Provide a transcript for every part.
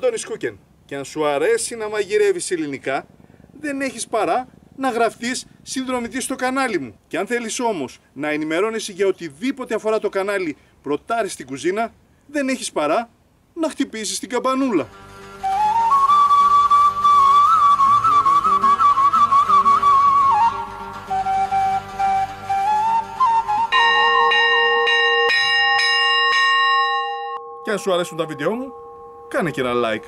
Είμαι ο Αντώνης Κούκεν και αν σου αρέσει να μαγειρεύεις ελληνικά, δεν έχεις παρά να γραφτείς συνδρομητής στο κανάλι μου. Και αν θέλεις όμως να ενημερώνεσαι για οτιδήποτε αφορά το κανάλι Πρωτάρι στην κουζίνα, δεν έχεις παρά να χτυπήσεις την καμπανούλα. Και αν σου αρέσουν τα βίντεό μου, κάνε και ένα like.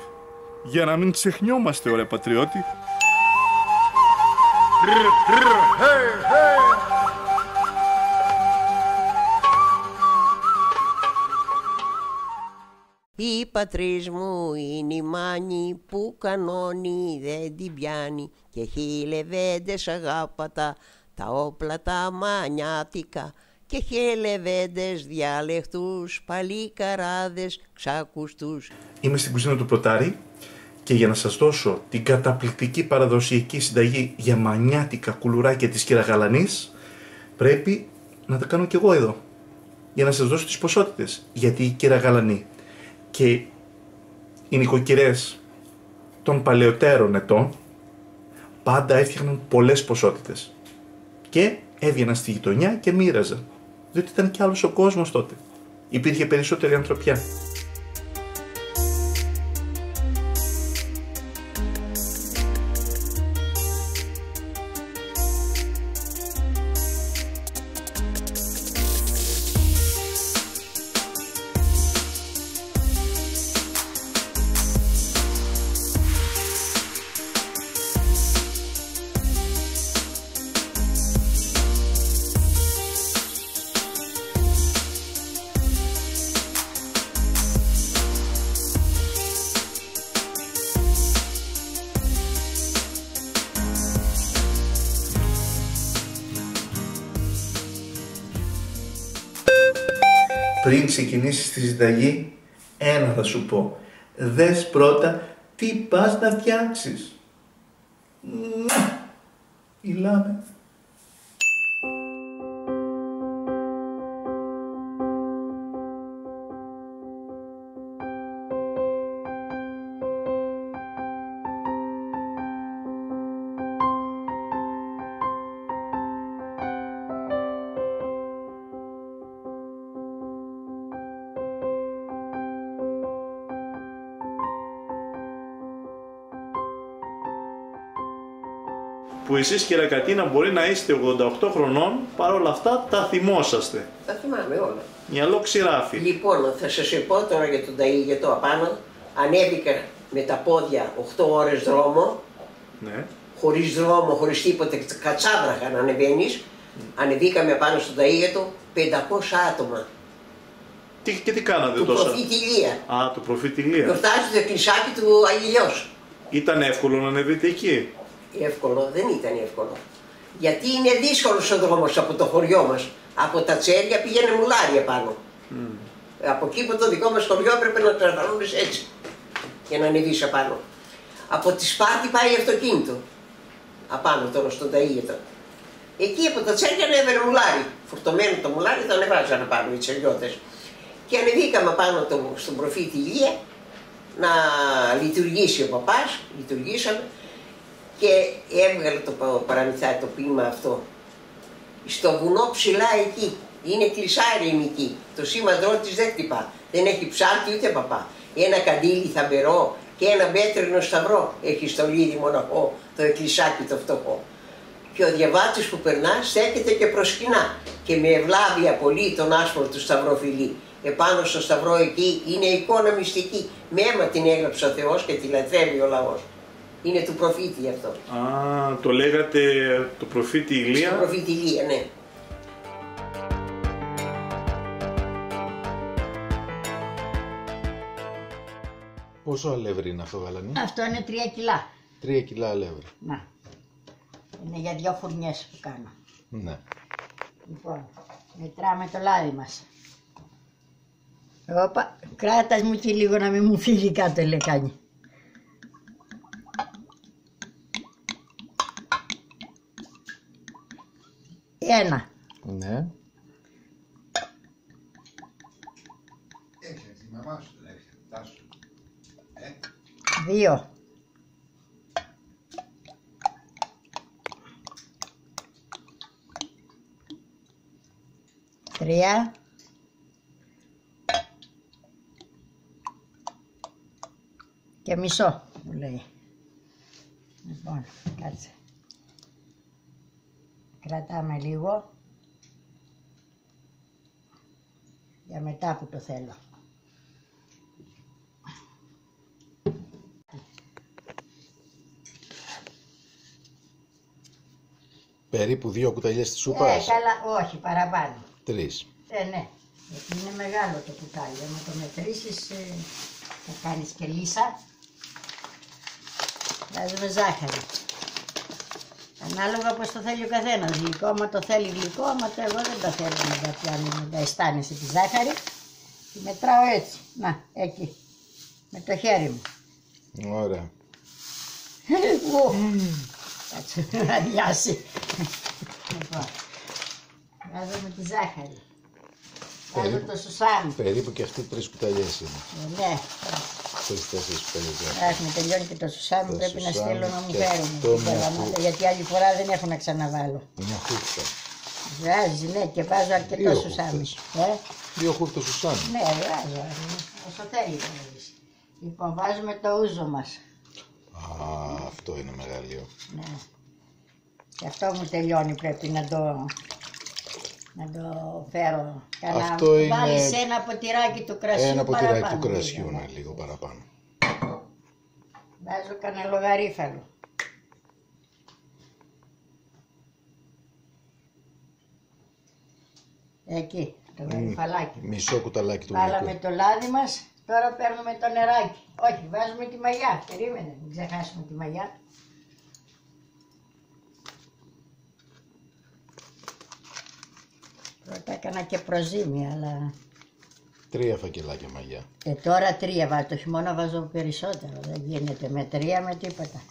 Για να μην ξεχνιόμαστε, ωραία πατριώτη. Η πατρίς μου είναι η μάνη που κανόνι δεν την πιάνει και χιλεβέντες αγάπατα τα όπλα τα μανιάτικα και χιλεβέντες διάλεχτους παλικαράδες ξακουστούς. Είμαι στην κουζίνα του Πρωτάρη και για να σας δώσω την καταπληκτική παραδοσιακή συνταγή για μανιάτικα κουλουράκια της κυραγαλανής πρέπει να τα κάνω κι εγώ εδώ για να σας δώσω τις ποσότητες γιατί η κυραγαλανή και οι νοικοκυρές των παλαιότερων ετών πάντα έφτιαχναν πολλές ποσότητες και έβγαιναν στη γειτονιά και μοίραζαν διότι ήταν κι άλλος ο κόσμος τότε. Υπήρχε περισσότερη ανθρωπιά πριν ξεκινήσεις τη συνταγή, ένα θα σου πω. Δες πρώτα τι πας να φτιάξεις. Μιλάμε. Που εσείς Κυρακατίνα μπορεί να είστε 88 χρονών, παρόλα αυτά τα θυμόσαστε. Τα θυμάμαι όλα. Μυαλό ξηράφι. Λοιπόν, θα σας πω τώρα για τον Ταΐγετο απάνω. Ανέβηκα με τα πόδια 8 ώρες δρόμο, Ναι. χωρίς δρόμο, χωρίς τίποτε, κατσάβραχα να ανεβαίνεις. Ανεβήκαμε πάνω στον Ταΐγετο 500 άτομα. Τι, και τι κάνατε Του τόσα; προφήτη Ηλία. Α, το προφήτη Ηλία. Γιορτάζει το εκκλησάκι του Αγιλιός. Ήταν εύκολο να ανεβείτε εκεί; Εύκολο, δεν ήταν εύκολο. Γιατί είναι δύσκολος ο δρόμος από το χωριό μας. Από τα τσέρια πήγαινε μουλάρια πάνω. Από εκεί που το δικό μας χωριό έπρεπε να τραβαλούν έτσι για να ανεβείς απάνω. Από τη Σπάρτη πάει αυτοκίνητο. Απάνω τώρα στον Ταΐγετο. Εκεί από τα τσέρια ανέβαινε μουλάρι. Φορτωμένο το μουλάρι το ανεβάζανε πάνω οι τσεριώτες. Και ανεβήκαμε πάνω το, στον προφήτη Ηλία να λειτουργήσει ο παπάς, λειτουργήσαμε και έβγαλε το πα- παραμυθάκι το ποίημα αυτό. Στο βουνό ψηλά εκεί, είναι κλεισάρι η εκεί. Το σήμαντρό της δεν χτυπά. Δεν έχει ψάρτη ούτε παπά. Ένα καντήλι θαμπερό και ένα μέτρινο σταυρό έχει στο λίδι μοναχό το εκκλησάκι το φτωχό. Και ο διαβάτης που περνά στέκεται και προσκυνά και με ευλάβεια πολύ τον άσπρο του σταυροφιλή. Επάνω στο σταυρό εκεί είναι εικόνα μυστική. Με αίμα την έγραψε ο Θεός και τη λατρεύει ο λαός. Είναι του προφήτη αυτό. Α, το λέγατε το προφήτη Στον Ηλία. προφήτη Ηλία, ναι. Πόσο αλεύρι είναι αυτό, Γαλανή; Αυτό είναι τρία κιλά. Τρία κιλά αλεύρι. Να. Είναι για δυο φουρνιές που κάνω. Ναι. Λοιπόν, μετράμε το λάδι μας. Όπα, κράτας μου και λίγο να μην μου φύγει κάτω η λεκάνη. Ένα. Ναι. Έχει τη μαμά σου, δεν έχει τα σου. Ε, Δύο. Τρία. Και μισό, μου λέει. Λοιπόν, κάτσε. Κρατάμε λίγο. Για μετά που το θέλω. Περίπου δύο κουταλιές της Ε, σούπας. καλά, όχι, παραπάνω. Τρεις. Ε, ναι. Γιατί είναι μεγάλο το κουτάλι. Αν το μετρήσεις, ε, θα κάνεις και λύσα. Βάζουμε ζάχαρη. Ανάλογα πώς το θέλει ο καθένας. Γλυκό, άμα το θέλει γλυκό, άμα το εγώ δεν τα θέλω να τα πιάνω, να τα αισθάνεσαι τη ζάχαρη. Τη μετράω έτσι. Να, εκεί. Με το χέρι μου. Ωραία. Ου. Κάτσε να αδειάσει. Λοιπόν, βάζουμε τη ζάχαρη. Βάζω Περίπου. το σουσάμι. Περίπου και αυτοί τρεις κουταλιές είναι. Ε, Ναι, Τρεις-τέσσερις κουταλιές. έχουμε τελειώνει και το σουσάμι. Το Πρέπει να σουσάμι στείλω να μου και φέρουν. αυτό την με καλαμάτα, αυτό. Γιατί άλλη φορά δεν έχω να ξαναβάλω. Μια χούφτα. Βγάζει, ναι, και βάζω αρκετό Δύο σουσάμι. χούφτες. Ε, Δύο χούφτες σου σάμι. ναι, βγάζω. ε, Όσο θέλει βάζεις. Λοιπόν, βάζουμε το ούζο μας. Α, αυτό είναι μεγαλείο. Ναι. Και αυτό μου τελειώνει, πρέπει να το, να το φέρω. Κάνα, Αυτό είναι- Βάλεις ένα ποτηράκι του κρασιού Ένα ποτηράκι παραπάνω, του κρασιού, λίγο. ναι, λίγο παραπάνω. Βάζω κανένα λογαρίφαλο. Εκεί, το γαριφαλάκι. Μισό κουταλάκι του Βάλαμε γλυκού. το λάδι μας, τώρα παίρνουμε το νεράκι. Όχι, βάζουμε τη μαγιά. Περίμενε, μην ξεχάσουμε τη μαγιά. Πρώτα έκανα και προζύμι, αλλά Τρία φακελάκια μαγιά. και τώρα τρία βάζω. Το χειμώνα βάζω περισσότερο. Δεν γίνεται με τρία με τίποτα.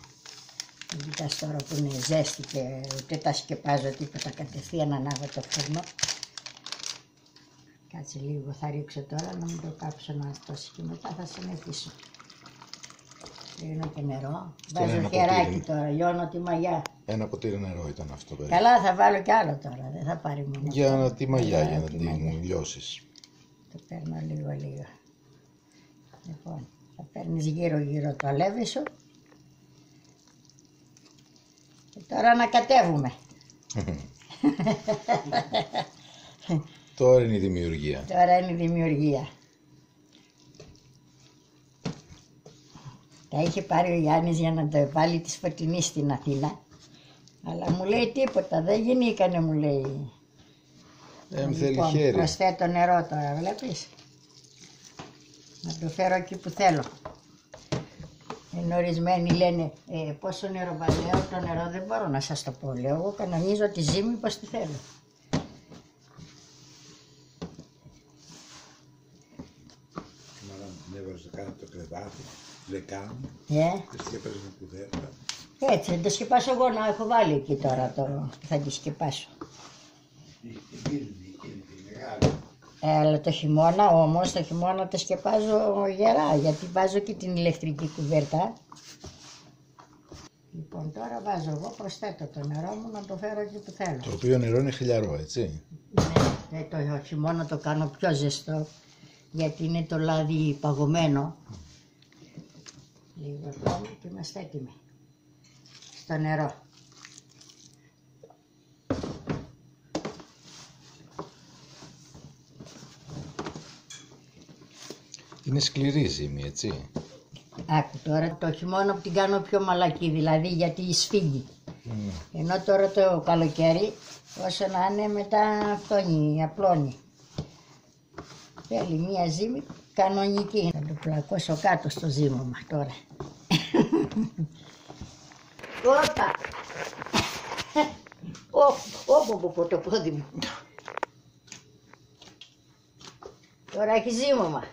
Δεν κοιτάς τώρα που είναι ζέστη και ούτε τα σκεπάζω τίποτα. Κατευθείαν ανάβω το φούρνο. Κάτσε λίγο θα ρίξω τώρα να μην το κάψω να στώσει και μετά θα συνεχίσω. Ρίχνω και νερό. Βάζω ένα χεράκι ποτήρι. τώρα, λιώνω τη μαγιά. Ένα ποτήρι νερό ήταν αυτό περίπου. Καλά θα βάλω κι άλλο τώρα, δεν θα πάρει μόνο. Για αυτό. να τη μαγιά, Καλά, για να τη την μαγιά. λιώσεις. Το παίρνω λίγο λίγο. Λοιπόν, θα παίρνεις γύρω γύρω το αλεύρι σου. Και τώρα ανακατεύουμε. Τώρα είναι η δημιουργία. Τώρα είναι η δημιουργία. Τα είχε πάρει ο Γιάννης για να το βάλει τη φωτεινή στην Αθήνα. Αλλά μου λέει τίποτα, δεν γινήκανε μου λέει. Ε, μη θέλει Λοιπόν, χέρι. προσθέτω νερό τώρα, βλέπεις; Να το φέρω εκεί που θέλω. Ενώ ορισμένοι λένε ε, πόσο νερό βαλέω, το νερό δεν μπορώ να σας το πω. Λέω, εγώ κανονίζω τη ζύμη πως τη θέλω. Έβαζε κάτω το κρεβάτι, δεκάμου, Ε, και σκέπαζε με κουδέρτα. έτσι, θα το σκεπάσω εγώ να έχω βάλει εκεί τώρα το θα τη σκεπάσω. Την πύλη εκείνη τη μεγάλη. Ε, αλλά το χειμώνα όμως, το χειμώνα το σκεπάζω γερά, γιατί βάζω και την ηλεκτρική κουβέρτα. Λοιπόν, τώρα βάζω εγώ, προσθέτω το νερό μου να το φέρω εκεί που θέλω. Το οποίο νερό είναι χιλιαρό, έτσι. Ναι, ε, το χειμώνα το κάνω πιο ζεστό, γιατί είναι το λάδι παγωμένο. Λίγο ακόμη και είμαστε έτοιμοι. Στο νερό. Είναι σκληρή ζύμη, έτσι. Άκου τώρα το χειμώνα που την κάνω πιο μαλακή, δηλαδή γιατί σφίγγει. Ενώ τώρα το καλοκαίρι, όσο να είναι μετά φτώνει, απλώνει. Θέλει μία ζύμη κανονική. Θα το πλακώσω κάτω στο ζύμωμα τώρα. Όπα! Όπο, όπο, όπο, το πόδι μου. Τώρα έχει ζύμωμα.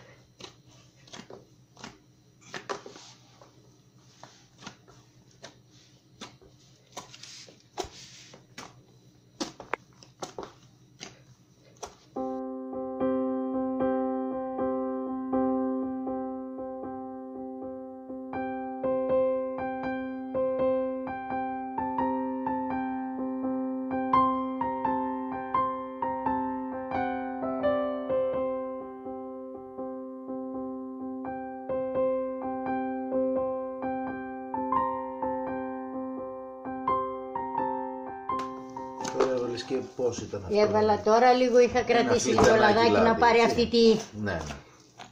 Και πώς ήταν αυτό. Έβαλα τώρα λίγο, είχα κρατήσει λίγο φιλτεράκι λαδάκι να λάδι, πάρει έτσι. αυτή τη, Ναι, ναι.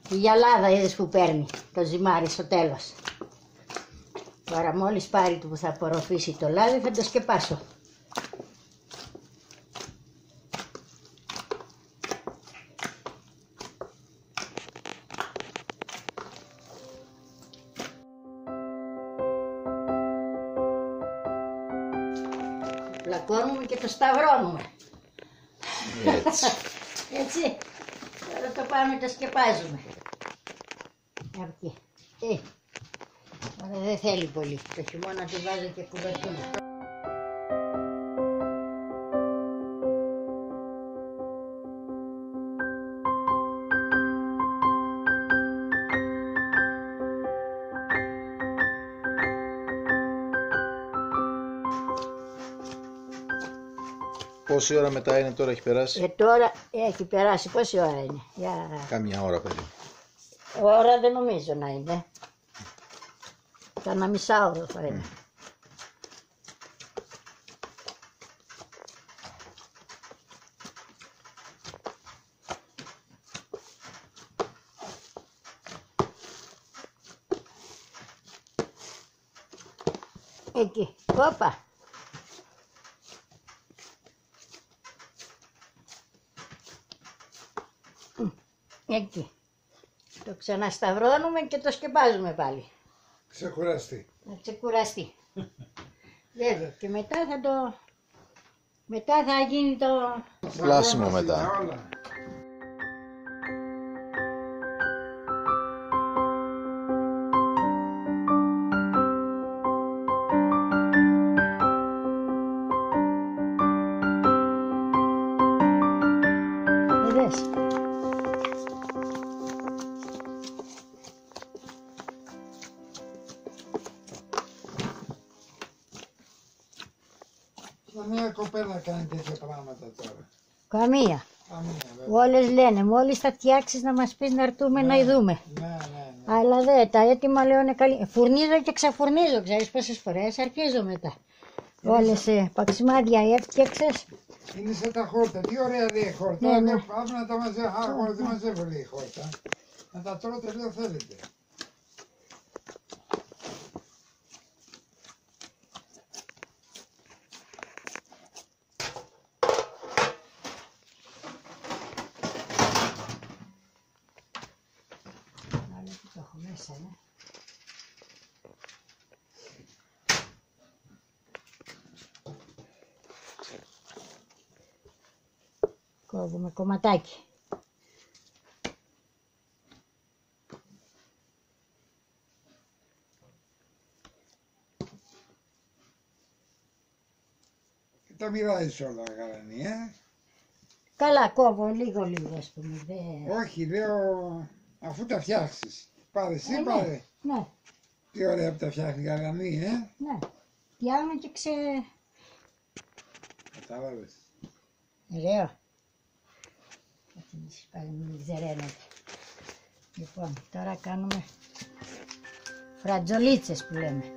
τη γυαλάδα, είδες που παίρνει το ζυμάρι στο τέλος. Τώρα μόλις πάρει του που θα απορροφήσει το λάδι θα το σκεπάσω. Πλακώνουμε και το σταυρώνουμε. Έτσι. Έτσι. Τώρα το πάμε το σκεπάζουμε. Από εκεί. Ε, τώρα δεν θέλει πολύ. Το χειμώνα του βάζω και κουβερτούνα. Πόση ώρα μετά είναι τώρα, έχει περάσει; Ε, τώρα έχει περάσει πόση ώρα είναι; Για... Κάμια ώρα περίπου. Ώρα δεν νομίζω να είναι. Κάνα μισάωρο θα είναι. Εκεί, κόπα. Εκεί. Το ξανασταυρώνουμε και το σκεπάζουμε πάλι. Ξεκουραστεί. Να ξεκουραστεί. Βέβαια. Και μετά θα το... Μετά θα γίνει το... Πλάσιμο μετά. Τέτοια πράγματα τώρα. Καμία. Καμία βέβαια. Όλες λένε, μόλις θα φτιάξεις να μας πεις να έρθουμε να ειδούμε. Ναι, ναι, ναι. Αλλά δε, τα έτοιμα λέω είναι καλή. Φουρνίζω και ξαφουρνίζω, ξέρεις πόσες φορές, αρχίζω μετά. Όλες ε, παξιμάδια έφτιαξες. Είναι σαν τα χόρτα. Τι ωραία λέει η χόρτα. Ναι, ναι. Λέω, Πάμε να τα μαζεύω. Α, εγώ δεν μαζεύω λέει η χόρτα. Να τα τρώτε λέω θέλετε. Άλλο που το έχω μέσα, ε. Κόβουμε κομματάκι. Και τα μοιράζεις όλα γαλανή, ε; Καλά, κόβω λίγο λίγο, ας πούμε. Δε... Όχι, λέω αφού τα φτιάξεις. Πάρε εσύ, Ε, ναι. πάρε. Ναι, Τι ωραία που τα φτιάχνει η γαλανή, ε. ναι. Πιάνω και ξε... Κατάλαβες. Ωραίο. Έτσι μισή πάλι μην ξεραίνεται. Λοιπόν, τώρα κάνουμε φρατζολίτσες που λέμε.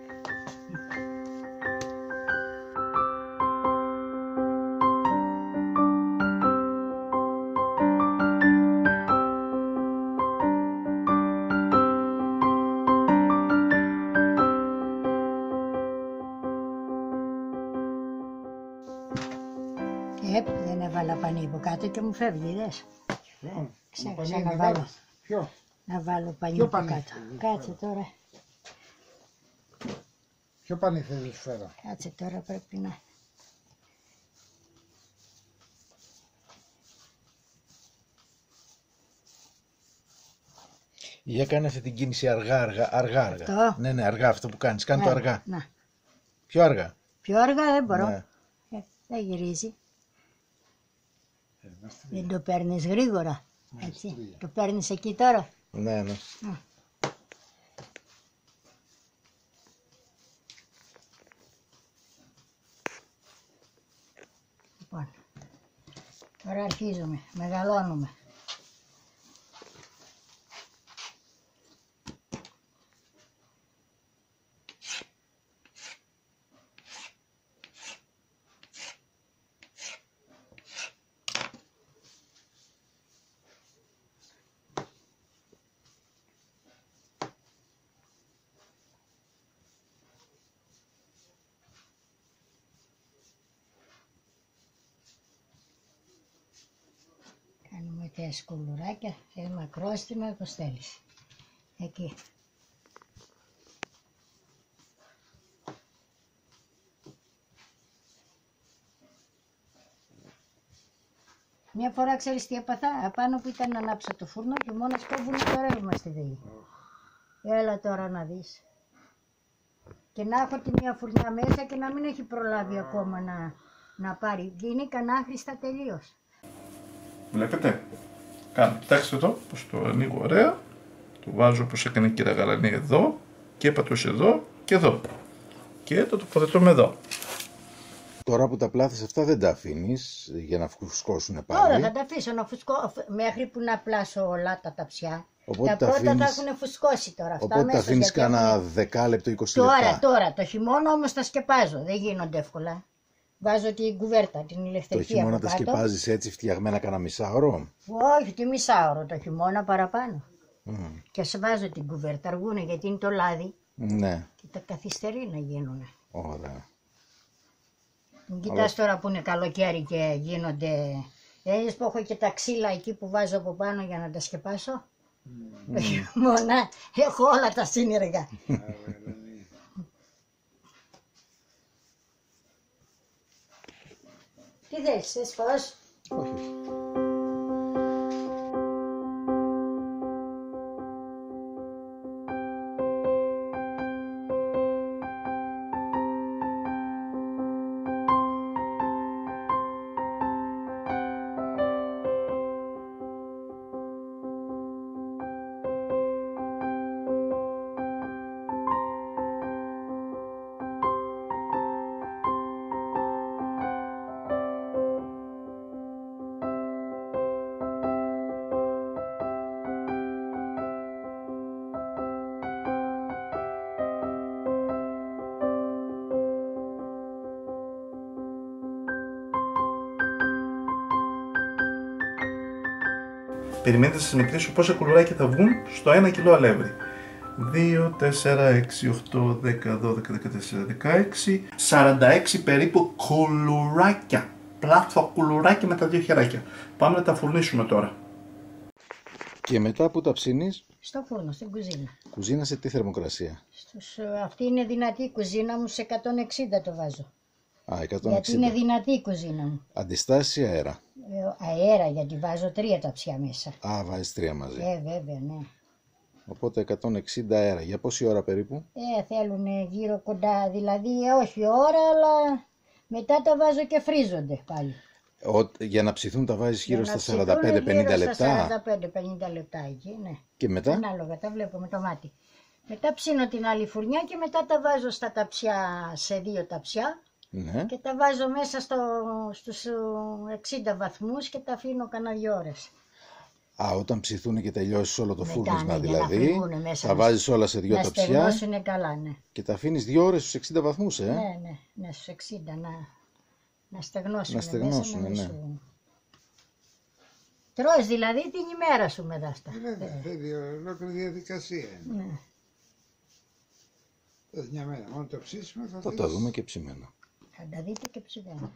Κάτω και μου φεύγει, είδες. Λοιπόν, Ξέχασα πανί να να βάλω. βάλεις. Ποιο; Να βάλω πανί Ποιο από πανί κάτω. θέλεις, Κάτσε τώρα, Ποιο πανί θέλεις να σου φέρω. κάτσε τώρα πρέπει να... Για κάνε αυτή την κίνηση αργά, αργά, αργά. αργά. Αυτό; Ναι, ναι, αργά αυτό που κάνεις. Κάνε το Να, αργά. Να. Πιο αργά. Πιο αργά δεν μπορώ. Ναι. Ε, δεν γυρίζει. Ε, να στη- Δεν το παίρνεις γρήγορα. Ναι, Έτσι. στρία. Το παίρνεις εκεί τώρα. Ναι, ναι. Λοιπόν. Τώρα αρχίζουμε. Μεγαλώνουμε. Θες κουλουράκια, θες μακρόστιμα, πώς θέλεις. Εκεί. Μια φορά ξέρεις τι έπαθα, απάνω που ήταν να ανάψω το φούρνο και μόνο κόβουν το ρεύμα στη ΔΕΗ. Έλα τώρα να δεις. Και να έχω τη μία φουρνιά μέσα και να μην έχει προλάβει ακόμα να, να πάρει. Είναι κανάχρηστα τελείως. Βλέπετε. Κάνω, κοιτάξτε εδώ, πως το ανοίγω ωραία. Το βάζω όπως έκανε η κυρία Γαλανή εδώ και πατούσε εδώ και εδώ. Και το τοποθετούμε εδώ. Τώρα που τα πλάθεις αυτά δεν τα αφήνεις για να φουσκώσουν Τώρα πάλι. θα τα αφήσω να φουσκώ, μέχρι που να πλάσω όλα τα ταψιά. Οπότε τα τα πρώτα θα αφήνεις- έχουν φουσκώσει τώρα αυτά Οπότε τα αμέσως, αφήνεις γιατί κάνα έχουν- δεκάλεπτο, 20 Τώρα, λεπτά. τώρα, το χειμώνα όμως τα σκεπάζω, δεν γίνονται εύκολα. Βάζω την κουβέρτα, την Το ηλεκτρική χειμώνα από τα κάτω. σκεπάζεις έτσι φτιαγμένα κάνα μισάωρο; Όχι, τη μισάωρο το χειμώνα παραπάνω. Μμμ. Και σε βάζω την κουβέρτα, αργούνε γιατί είναι το λάδι Ναι, και τα καθυστερεί να γίνουν. ωραία. Μην κοιτάς τώρα που είναι καλοκαίρι και γίνονται... Είδες που έχω και τα ξύλα εκεί που βάζω από πάνω για να τα σκεπάσω; Το χειμώνα έχω όλα τα σύνεργα. Τι θες, θες φως. Όχι. Περιμένετε να σας μετρήσω πόσα κουλουράκια θα βγουν στο 1 κιλό αλεύρι. 2, 4, 6, 8, 10, 12, 14, 16, 46 περίπου κουλουράκια. Πλάθο κουλουράκια με τα δύο χεράκια. Πάμε να τα φουρνίσουμε τώρα. Και μετά που τα ψήνεις, Στο φούρνο, στην κουζίνα. κουζίνα σε τι θερμοκρασία; Στους, ε, αυτή είναι δυνατή η κουζίνα μου, σε 160 το βάζω. Α, 160. Γιατί είναι δυνατή η κουζίνα μου. Αντιστάσει ή αέρα. Ε, αέρα, γιατί βάζω τρία ταψιά μέσα. Α, βάζεις τρία μαζί. Ε, βέβαια, ναι. Οπότε 160 αέρα. Για πόση ώρα περίπου; Ε, θέλουν γύρω κοντά, δηλαδή ε, όχι ώρα, αλλά μετά τα βάζω και φρίζονται πάλι. Ο, για να ψηθούν τα βάζεις γύρω Για να στα ψηθούν 45-50 γύρω λεπτά; Στα 45-50 λεπτά εκεί, ναι. Και μετά; Ανάλογα, τα βλέπω με το μάτι. Μετά ψήνω την άλλη φουρνιά και μετά τα βάζω στα ταψιά, σε δύο ταψιά Ναι. και τα βάζω μέσα στο, στους ε, 60 βαθμούς και τα αφήνω κανένα δύο ώρες. Α, όταν ψηθούν και τελειώσεις όλο το Μετά, φούρνισμα ναι, για να δηλαδή, φρυγούνε μέσα τα να- βάζεις όλα σε δυο να ταψιάς στεγνώσουν καλά, ναι. και τα αφήνεις δύο ώρες στους 60 βαθμούς, ε; Ναι, ναι, ναι, στους 60 να, να στεγνώσουν Να στεγνώσουν, μέσα, να μην ναι. σου... Τρως δηλαδή την ημέρα σου μετά αυτά. Βέβαια, θέλει ολόκληρη διαδικασία. Ναι. Δεν μια μέρα, μόνο το ψήσιμο θα Θα δεις. τα δούμε και ψημένα. Θα τα δείτε και ψηφένα.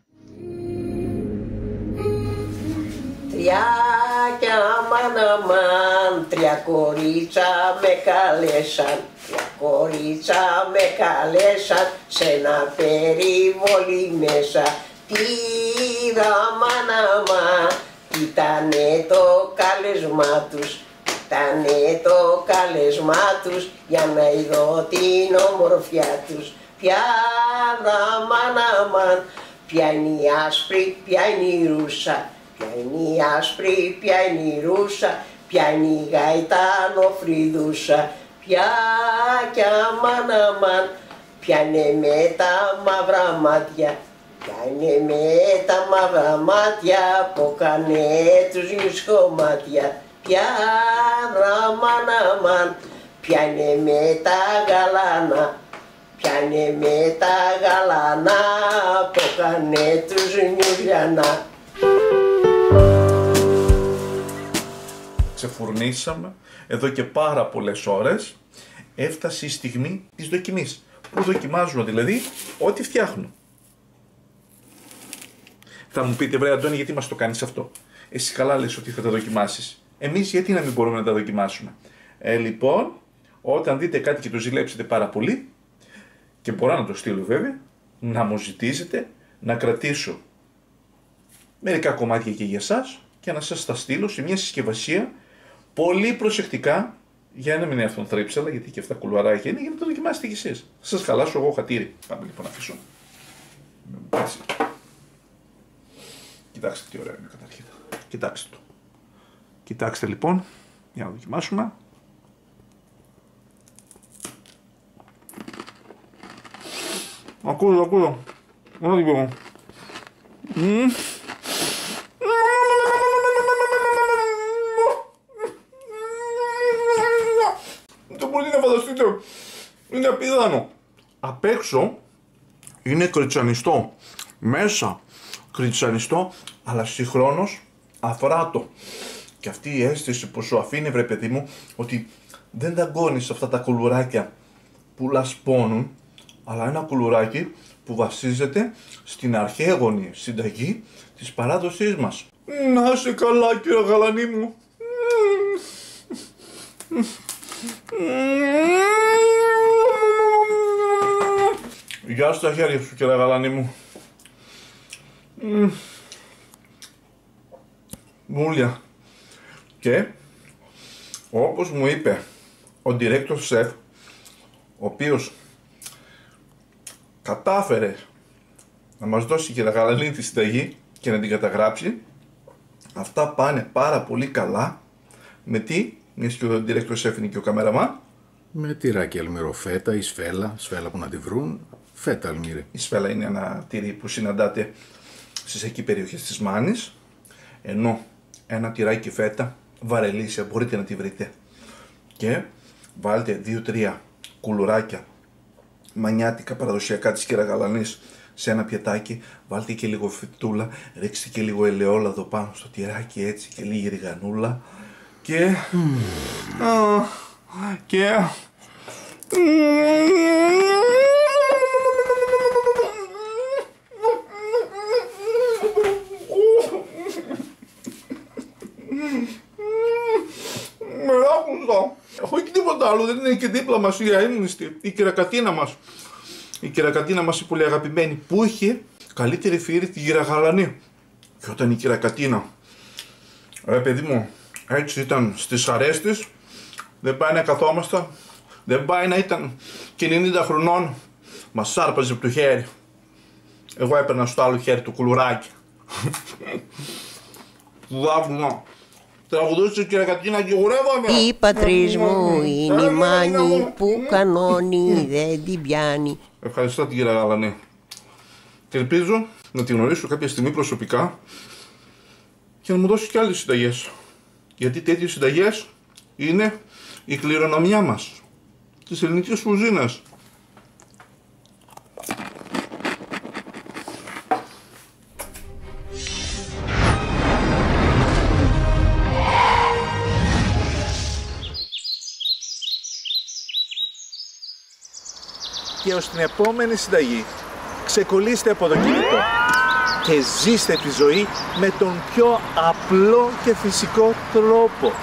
Τριάκια αμάν αμάν, τρία κορίτσα με καλέσαν. Τρία κορίτσα με καλέσαν σε ένα περιβολή μέσα. Τι είδα αμάν αμάν, ήτανε το κάλεσμά τους. Ήτανε το κάλεσμά τους για να ειδώ την ομορφιά τους. Ποια αμάν αμάν, ποια είναι η άσπρη, ποια είναι η ρούσα. Ποια είναι η άσπρη, ποια είναι η ρούσα, ποια είναι η γαϊτάνο-φρυδούσα, ποια κι αμάν αμάν, ποια είναι με τα μαύρα μάτια, ποια είναι με τα μαύρα μάτια που κάνε τους γιους κομμάτια, ποια αμάν αμάν, ποια είναι με τα γαλάνα, ποια είναι με τα γαλάνα που κάνε τους νιουλιανά. Ξεφουρνίσαμε εδώ και πάρα πολλές ώρες. Έφτασε η στιγμή της δοκιμής. Που δοκιμάζουμε δηλαδή ό,τι φτιάχνω. Θα μου πείτε, βρε Αντώνη, γιατί μας το κάνεις αυτό; Εσύ καλά λες ότι θα τα δοκιμάσεις. Εμείς γιατί να μην μπορούμε να τα δοκιμάσουμε; Ε, λοιπόν, όταν δείτε κάτι και το ζηλέψετε πάρα πολύ, και μπορώ να το στείλω βέβαια, να μου ζητήσετε να κρατήσω μερικά κομμάτια και για εσάς και να σας τα στείλω σε μια συσκευασία πολύ προσεκτικά για να μην έρθουν θρύψαλα, γιατί και αυτά κουλουαράκια είναι, για να το δοκιμάσετε κι εσείς. Θα σας χαλάσω εγώ χατήρι. Πάμε λοιπόν να αφήσω. Έτσι. Κοιτάξτε τι ωραίο είναι καταρχήν. Κοιτάξτε το. Κοιτάξτε λοιπόν, για να δοκιμάσουμε. Ακούω, ακούω. Μόνο την πω. Το μπορείτε να φανταστείτε. Είναι απίθανο. Απ' έξω είναι κριτσανιστό. Μέσα κριτσανιστό, αλλά συγχρόνως αφράτο. Και αυτή η αίσθηση που σου αφήνει, βρε παιδί μου, ότι δεν δαγκώνεις αυτά τα κουλουράκια που λασπώνουν, αλλά ένα κουλουράκι που βασίζεται στην αρχαίγονη συνταγή της παράδοσής μας. Να είσαι καλά κύριε Γαλανή μου. Γεια σου τα χέρια σου κύριε Γαλανή μου. Μούλια. Και όπως μου είπε ο director chef, ο οποίος κατάφερε να μας δώσει και τα γαλανή τη συνταγή και να την καταγράψει, αυτά πάνε πάρα πολύ καλά με τι, μιας και ο director chef είναι και ο καμεραμάν, Με τυράκι αλμύρο φέτα ή σφέλα, σφέλα που να τη βρουν, φέτα αλμύρι. Η σφέλα είναι ένα τυρί που συναντάτε στις εκεί περιοχές της Μάνης, ενώ ένα τυράκι φέτα, βαρελίσια, μπορείτε να τη βρείτε. Και βάλτε δύο-τρία κουλουράκια μανιάτικα παραδοσιακά της κυραγαλανής σε ένα πιατάκι, βάλτε και λίγο φυτούλα, ρίξτε και λίγο ελαιόλαδο πάνω στο τυράκι έτσι και λίγη ριγανούλα. Και... Α, και... Μεράκουσα. Όχι τίποτα άλλο, δεν είναι και δίπλα μας η αείμνηστη, η κυρακατίνα μας. Η κυρακατίνα μας η πολύ αγαπημένη που είχε καλύτερη φύρη τη γυραγαλανή. Και όταν η κυρακατίνα, ρε παιδί μου, έτσι ήταν στις χαρές της, δεν πάει να καθόμαστε, δεν πάει να ήταν και 90 χρονών, μας σάρπαζε από το χέρι. Εγώ έπαιρνα στο άλλο χέρι του κουλουράκι. Δάφνα. Τραγουδούσε η κυρακατίνα και γουρεύαμε. Η πατρίς μου είναι η μάνη που κανόνι δεν την πιάνει. Ευχαριστώ την κυρία Γαλανή. Και ελπίζω να τη γνωρίσω κάποια στιγμή προσωπικά και να μου δώσει και άλλες συνταγές. Γιατί τέτοιες συνταγές είναι η κληρονομιά μας, της ελληνικής κουζίνας. Και ως την επόμενη συνταγή, ξεκολλήστε από το κινητό και ζήστε τη ζωή με τον πιο απλό και φυσικό τρόπο.